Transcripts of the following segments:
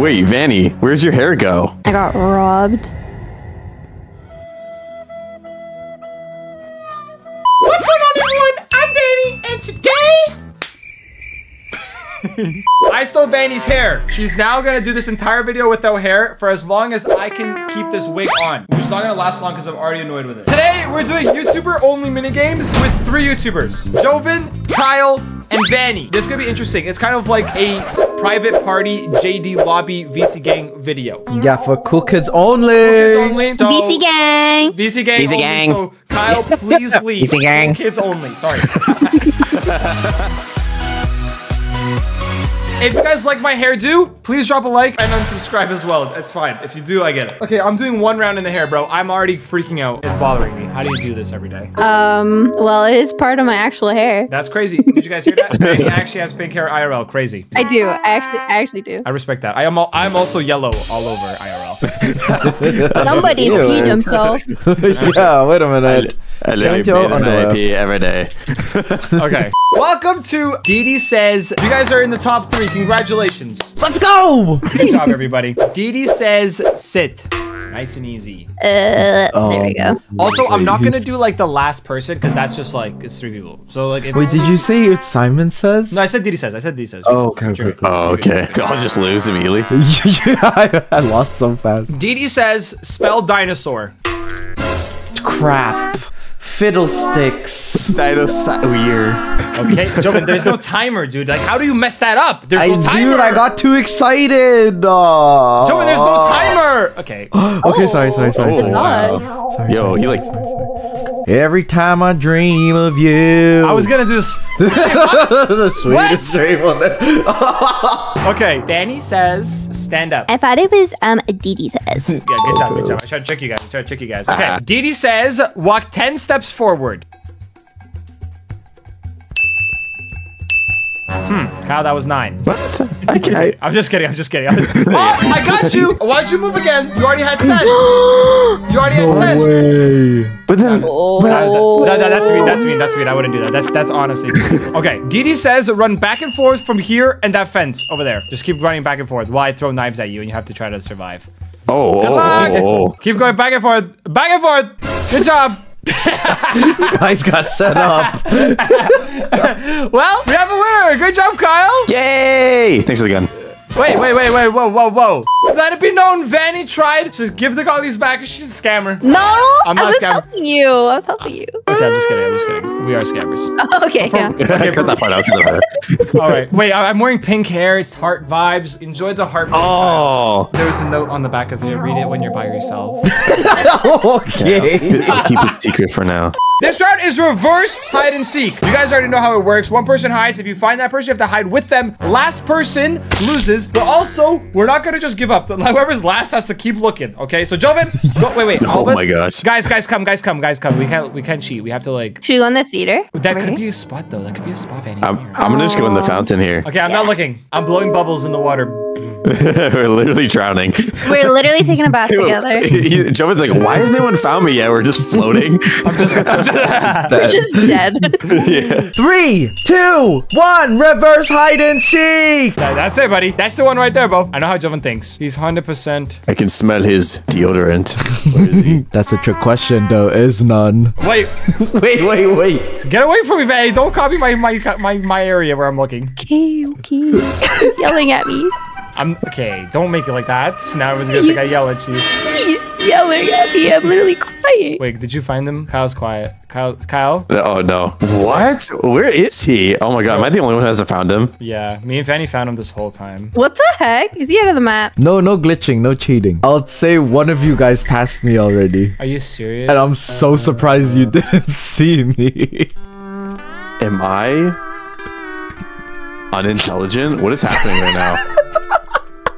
Wait, Vanny, where's your hair go? I got robbed. What's going on, everyone? I'm Vanny, and today. I stole Vanny's hair. She's now gonna do this entire video without hair for as long as I can keep this wig on. Which is not gonna last long because I'm already annoyed with it. Today, we're doing YouTuber only mini games with three YouTubers Joven, Kyle, and Vanny. This is gonna be interesting. It's kind of like a private party JD lobby VC gang video. Yeah, for cool kids only. Kids only. So, VC gang. VC gang. VC only, gang. So Kyle, please leave. VC gang. Kids only. Sorry. If you guys like my hairdo, please drop a like and unsubscribe as well. That's fine. If you do, I get it. Okay, I'm doing one round in the hair, bro. I'm already freaking out. It's bothering me. How do you do this every day? Um, well, it is part of my actual hair. That's crazy. Did you guys hear that? Vanny actually has pink hair IRL. Crazy. I do. I actually, I actually do. I respect that. I am. Al- I'm also yellow all over IRL. Somebody you. feed himself. yeah, wait a minute. I literally Change your bathe in my underwear. pee every day. Okay. Welcome to Didi says. You guys are in the top three. Congratulations. Let's go. Good job, everybody. Didi says sit. Nice and easy. Uh, there we go. Also, I'm not gonna do like the last person because that's just like it's three people. So like if Wait, did you say it's Simon says? no, I said Didi says. I said Didi says. Oh, okay, okay, Sure. okay. Oh, okay. I'll just lose immediately. yeah, I, I lost so fast. Didi says spell dinosaur. Crap. Fiddlesticks. That is so weird. Okay, Joven, there's no timer, dude. Like, how do you mess that up? There's I, no timer. dude, I got too excited. Uh, Joven, there's no timer. Okay. Okay, sorry, sorry, sorry, Oh, sorry. wow. sorry, Yo, sorry, he like. Every time I dream of you. I was gonna do this. the sweetest dream on it. Okay. Danny says stand up. I thought it was um Didi says. Yeah, good job, good job. I tried to trick you guys. I tried to trick you guys. Okay. Ah. Didi says walk 10 steps forward. Hmm. Kyle, that was nine. What? Okay. I'm just kidding. I'm just kidding. I'm- oh, I got you. Why'd you move again? You already had 10. You already had 10. Way. But then. Oh. No, no, no, that's mean. That's mean. That's mean. I wouldn't do that. That's that's honestly. Okay. Didi says run back and forth from here and that fence over there. Just keep running back and forth while I throw knives at you and you have to try to survive. Oh, oh, luck. oh, oh. Keep going back and forth. Back and forth. Good job. Guys got set up. Well, we have a winner. Great job, Kyle. Yay! Thanks for the gun. Wait, wait, wait, wait, whoa, whoa, whoa. Let it be known, Vanny tried to give the girl back. She's a scammer. No, I'm I not was scammer. helping you. I was helping you. Okay, I'm just kidding. I'm just kidding. We are scammers. okay, yeah. Okay, cut that part out. Cut that part All right. Wait, I- I'm wearing pink hair. It's heart vibes. Enjoy the heart. out. Oh. There's a note on the back of it. Read it when you're by yourself. okay. Keep it secret for now. This round is reverse hide and seek. You guys already know how it works. One person hides. If you find that person, you have to hide with them. Last person loses. But also, we're not gonna just give up. Whoever's last has to keep looking. Okay. So Joven, go, wait, wait. all Oh us- my gosh. Guys, guys, come, guys, come, guys, come. We can't, we can't cheat. We have to like. Should we go in the theater? That Over could be a spot though. That could be a spot, Vanny. I'm, I'm gonna just go in the fountain here. okay, I'm not looking. I'm blowing bubbles in the water. We're literally drowning. We're literally taking a bath together. He- Joven's like, why has no one found me yet? We're just floating. I'm just, I'm just We're just dead. yeah. Three, two, one. Reverse hide and seek. That- that's it, buddy. That's the one right there, Bo. I know how Joven thinks. He's 100%. I can smell his deodorant. Where is he? That's a trick question, though. Is none. Wait, Wait, wait, wait. get away from me, Vanny. Don't copy my, my, my, my area where I'm looking. okay, okay. He's yelling at me. I'm okay. Don't make it like that. Now everyone's gonna think I yell at you. He's yelling at me. I'm literally quiet. Wait, did you find him? Kyle's quiet. Kyle, Kyle. Oh no. What? Where is he? Oh my god, am I the only one who hasn't found him? Yeah, me and Vanny found him this whole time. What the heck? Is he out of the map? No, no glitching, no cheating. I'll say one of you guys passed me already. Are you serious? And I'm so surprised you didn't see me. Am I unintelligent? What is happening right now?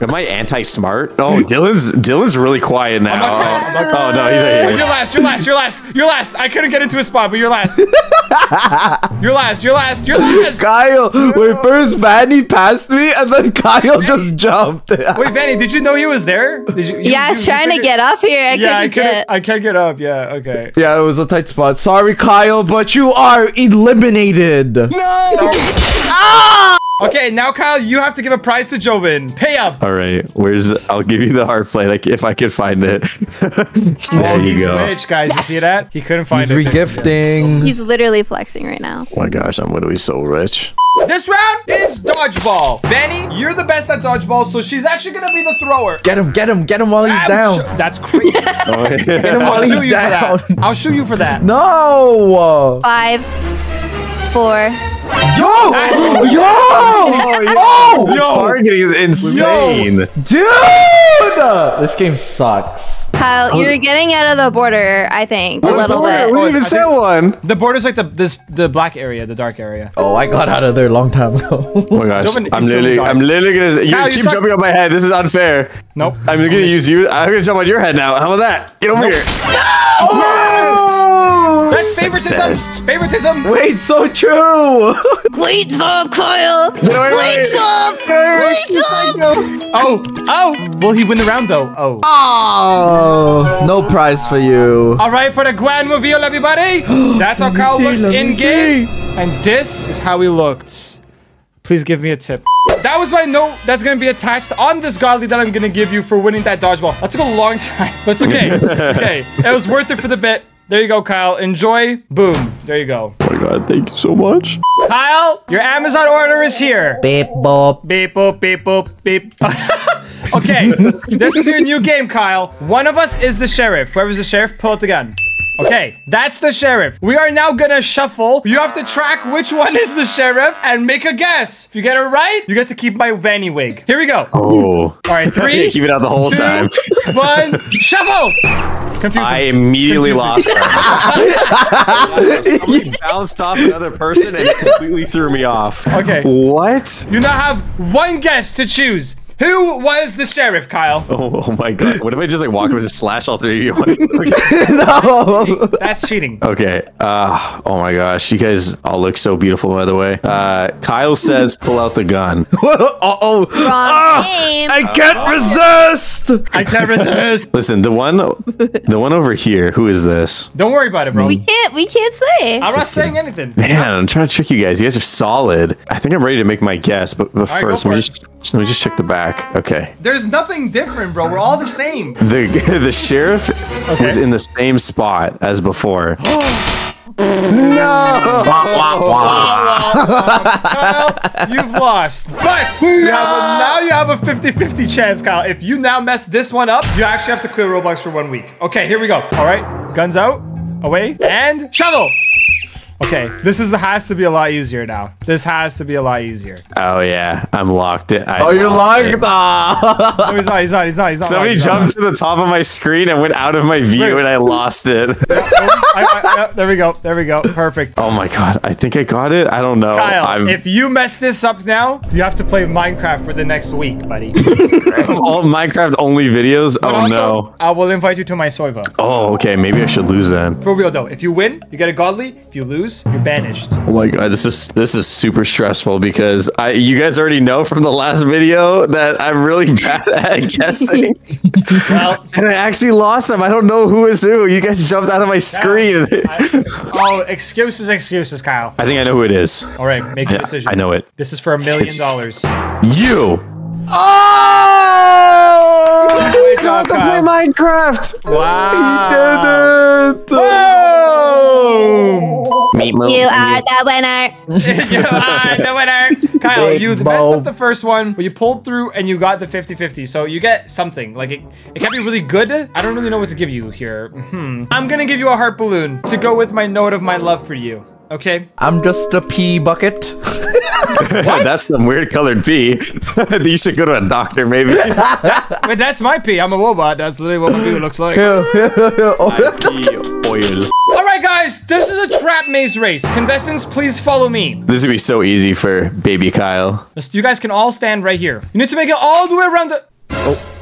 Am I anti-smart? Oh, Dylan's Dylan's really quiet now. I'm not quiet, I'm oh, oh no, he's You're last. You're last. You're last. You're last. I couldn't get into a spot, but you're last. You're last. You're last. You're last. Kyle, wait, first Vanny passed me and then Kyle just jumped. Wait, Vanny, did you know he was there? Did you? you- Yeah, I was you- trying to get up here. I Yeah, I couldn't couldn't. get. I can't get up. Yeah. Okay. yeah, it was a tight spot. Sorry, Kyle, but you are eliminated. No! ah! Okay. Now, Kyle, you have to give a prize to Joven. Pay up. All right, where's? I'll give you the hard play, like if I could find it. there oh, you he's go. rich, guys. You see that? He couldn't He's find it. regifting. He's literally flexing right now. Oh my gosh, I'm literally so rich. This round is dodgeball. Vanny, you're the best at dodgeball, so she's actually gonna be the thrower. Get him, get him, get him while he's I'm down. That's crazy. Oh, Get him while I'll he's shoot you for down. that. I'll shoot you for that. No! Five, four. Yo! Yo! oh, the Yo. targeting is insane. Dude! This game sucks. Kyle, you're getting out of the border. I think a What's little the word? bit. We Oh, didn't even oh, I say one. The border's like the this the black area, the dark area. Oh, I got out of there a long time ago. Oh my gosh, Joven I'm literally, died. I'm literally gonna. You Kyle, you keep suck. jumping on my head. This is unfair. Nope. I'm gonna use you. I'm gonna jump on your head now. How about that? Get over here. oh! That's favoritism. Success. Favoritism. Wait, so true! Great job, Kyle. wait, wait. Great job. Great job. Oh, oh. Will he win the round though? Oh. Oh, no prize for you. All right, for the grand reveal, everybody. That's how Kyle see, looks in game, and this is how he looked. Please give me a tip. That was my note that's gonna be attached on this godly that I'm gonna give you for winning that dodgeball. That took a long time, but it's okay. It's okay. It was worth it for the bit. There you go, Kyle. Enjoy. Boom. There you go. Oh my god, thank you so much. Kyle, your Amazon order is here. Beep boop. Beep boop beep boop beep. okay, this is your new game, Kyle. One of us is the sheriff. Whoever's the sheriff, pull out the gun. Okay, that's the sheriff. We are now gonna shuffle. You have to track which one is the sheriff and make a guess. If you get it right, you get to keep my Vanny wig. Here we go. Oh. All right, three, Keep it out the whole two, time. one, shuffle. Confusing. I immediately Confusing. lost that. Somebody bounced off another person and completely threw me off. Okay. What? You now have one guess to choose. Who was the sheriff, Kyle? Oh, oh my god. What if I just like walk over and slash all three of you? okay. no. That's cheating. Okay. Uh, oh my gosh. You guys all look so beautiful, by the way. Uh, Kyle says, pull out the gun. Uh-oh. Wrong game. I can't resist! I can't resist. Listen, the one, the one over here, who is this? Don't worry about it, bro. we can't. We can't say. I'm not saying anything. Man, I'm trying to trick you guys. You guys are solid. I think I'm ready to make my guess, but, but right, first, for let me, it. Just, let me just check the back. Okay. There's nothing different, bro. We're all the same. The the sheriff was in the same spot as before. No! Kyle, you've lost. But you have a, now you have a 50-50 chance, Kyle. If you now mess this one up, you actually have to quit Roblox for one week. Okay, here we go. All right, guns out, away, and shovel. Okay, this is has to be a lot easier now. This has to be a lot easier. Oh yeah, I'm locked. In. I Oh, you're locked locked. Ah. No, he's not. He's not. He's not. He's not. Somebody locked, jumped to the top of my screen and went out of my view, Wait. and I lost it. I- I- I- there we go. There we go. Perfect. oh my god, I think I got it. I don't know. Kyle, I'm if you mess this up now, you have to play Minecraft for the next week, buddy. all Minecraft only videos. But Oh also, no. I will invite you to my server. Oh okay, maybe I should lose then. For real though, if you win, you get a godly. If you lose, you're banished. Oh my god, this is this is super stressful because I you guys already know from the last video that I'm really bad at guessing. Well, and I actually lost them. I don't know who is who. You guys jumped out of my screen. I- oh, excuses, excuses, Kyle. I think I know who it is. All right, make your I, decision. I know it. This is for a million dollars. You. Oh! oh! Good job, to play Minecraft. Wow. Did it! Boom! You are the winner. you are the winner. Kyle, Big you messed bulb. up the first one, but you pulled through and you got the 50-50. So you get something. Like it, it can't be really good. I don't really know what to give you here. Hmm. I'm gonna give you a heart balloon to go with my note of my love for you. Okay? I'm just a pea bucket. That's some weird colored pee. you should go to a doctor, maybe. But that's my pee. I'm a robot. That's literally what my pee looks like. Pee oil. All right, guys. This is a trap maze race. Contestants, please follow me. This would be so easy for baby Kyle. You guys can all stand right here. You need to make it all the way around the... Oh.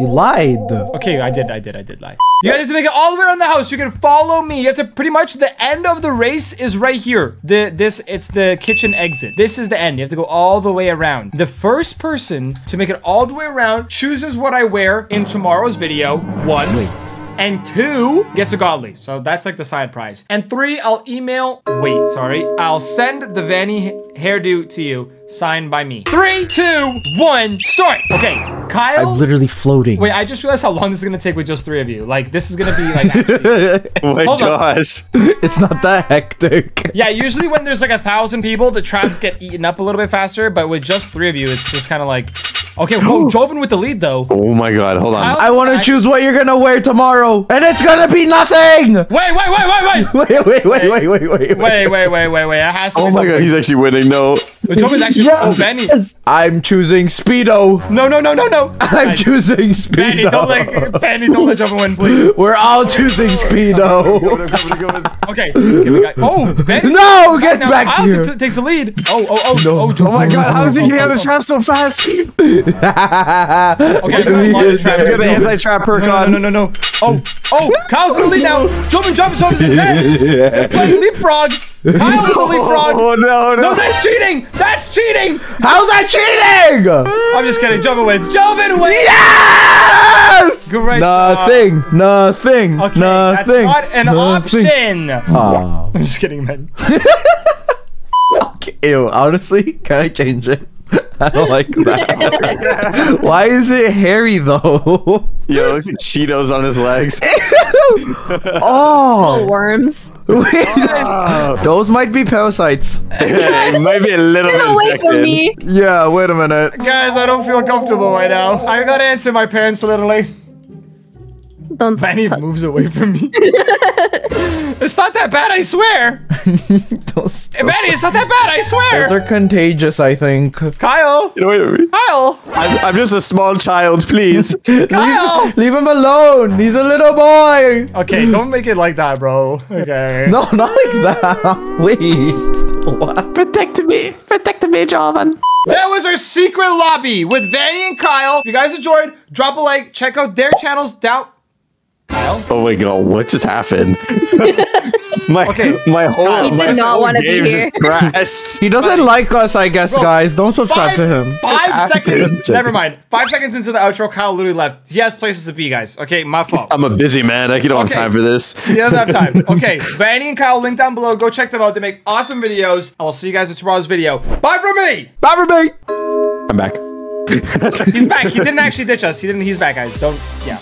You lied. Okay, I did, I did, I did lie. You guys have to make it all the way around the house. You can follow me. You have to pretty much the end of the race is right here. The this it's the kitchen exit. This is the end. You have to go all the way around. The first person to make it all the way around chooses what I wear in tomorrow's video. One. And two gets a godly. So that's like the side prize. And three, I'll email. Wait, sorry. I'll send the Vanny hairdo to you, signed by me. Three, two, one, start. Okay, Kyle. I'm literally floating. Wait, I just realized how long this is gonna take with just three of you. Like, this is gonna be like, actually- Oh my Hold on. gosh. It's not that hectic. yeah. Usually when there's like a thousand people, the traps get eaten up a little bit faster. But with just three of you, it's just kind of like, okay, whoa, Joven with the lead though. Oh my god. Hold on. Kyle- I want to choose what you're gonna wear tomorrow, and it's gonna be nothing. Wait, wait, wait, wait, wait. Wait, wait, wait, wait, wait, wait, Wait, wait, wait, wait, wait. It has to Oh be my something. god. He's actually winning. No. But Joven's actually. Oh, Vanny. I'm choosing Speedo. No, no, no, no, no. I'm choosing Speedo. Vanny, don't let Vanny, don't let Joven win, please. We're all choosing Speedo. Okay. okay we got, oh, Vanny. No, get now back Kyle here. t- takes the lead. Oh, oh, oh, No. oh, Oh my oh, god. How is he oh, getting out of oh, the trap so fast? Okay, I'm gonna launch the got the anti-trap perk No, on. no, no, no, no. Oh, oh, Kyle's in the lead now. Jumping, jumping, jumping. They're playing leapfrog. Kyle's in the leapfrog. Oh no, no. No, that's cheating. That's cheating. How's that cheating? I'm just kidding. Joven wins. Joven wins. Yes! Great Nothing. Nothing. Okay, nothing. that's not an nothing. option. Aw. Ah. I'm just kidding, man. Ew, honestly, can I change it? I don't like that. Why is it hairy though? Yo, it looks like Cheetos on his legs. oh, Worms. Wait, Oh, those might be parasites. it might be a little Get bit away from me. Yeah, wait a minute. Guys, I don't feel comfortable right now. I gotta answer my parents literally. Don't Vanny moves away from me. it's not that bad, I swear. Those, Vanny, it's not that bad, I swear! those swear. are contagious, I think. Kyle, You know, wait, wait. Kyle, I'm, I'm just a small child, please. Kyle. Leave him alone. He's a little boy. Okay, don't make it like that, bro. Okay. No, not like that. Wait. What? Protect me. Protect me, Joven. That was our secret lobby with Vanny and Kyle. If you guys enjoyed, drop a like, check out their channels down. Kyle? Oh my god, what just happened? my Okay. my whole, He did not wanna be game here. just crashed. He doesn't like us, I guess, Bro, guys. Don't subscribe to him. Five seconds. Never mind. Five seconds into the outro, Kyle literally left. He has places to be, guys. Okay, my fault. I'm a busy man. I don't have time for this. He doesn't have time. Okay, Vanny and Kyle, link down below. Go check them out. They make awesome videos. I will see you guys in tomorrow's video. Bye from me. Bye for me. I'm back. He's back. He didn't actually ditch us. He didn't. He's back, guys. Don't. Yeah.